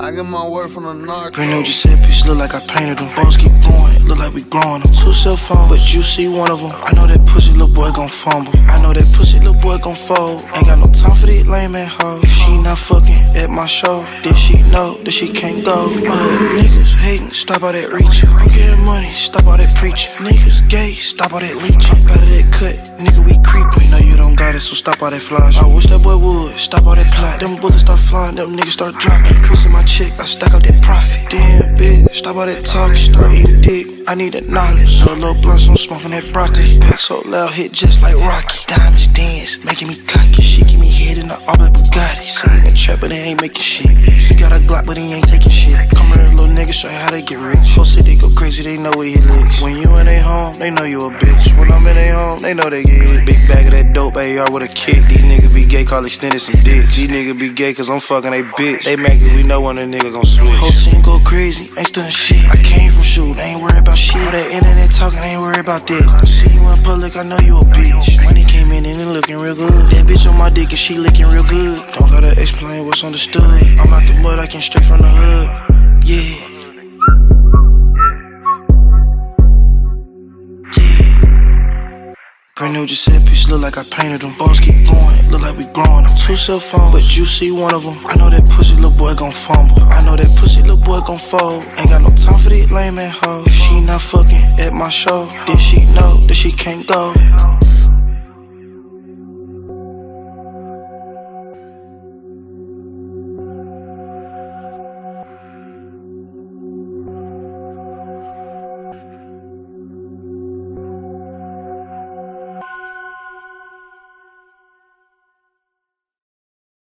I get my word from the narc. Brand new Giuseppe's, look like I painted them. Balls keep going, look like we growing them. Two cell phones, but you see one of them. I know that pussy little boy gon' fumble. I know that pussy little boy gon' fold. Ain't got no time for these lame ass hoes. If she not fucking at my show, then she know that she can't go. But niggas hating, stop all that reaching. I'm getting money, stop all that preaching. Niggas gay, stop all that leeching. Out of that cut, nigga, we creepin'. So stop all that flash. I wish that boy would stop all that plot. Them bullets start flying, them niggas start dropping. Increasing my check, I stack up that profit. Damn, bitch, stop all that talk, start eating dick. I need that knowledge. So low blunts, I'm smoking that broccoli. Pack so loud, hit just like Rocky. Diamonds dance, making me cocky. She give me head in the all black Bugatti. Sitting in the trap, but they ain't making shit. He got a Glock, but he ain't taking shit. Come here, little nigga, show you how they get rich. Whole city go crazy, they know we hit licks. When you in they home, they know you a bitch. When I'm in they home, they know they get hit. Big bag of that dope, AR with a kick. These niggas be gay, call extended some dicks. These niggas be gay, cause I'm fucking they bitch. They make it, we know when a nigga gon' switch. Whole team go crazy, ain't stunning shit. I came from shooting, ain't worried about shit. All that internet talking, ain't worried about that. See you in public, I know you a bitch. Money came in and it looking real good. That bitch on my dick and she licking real good. Don't gotta explain what's understood. I'm out the mud, I came straight from the hood. Yeah. Brand new Giuseppe's, look like I painted them. Balls keep going, look like we growing them. Two cell phones, but you see one of them. I know that pussy little boy gon' fumble. I know that pussy little boy gon' fold. Ain't got no time for these lame ass hoes. If she not fucking at my show, then she know that she can't go.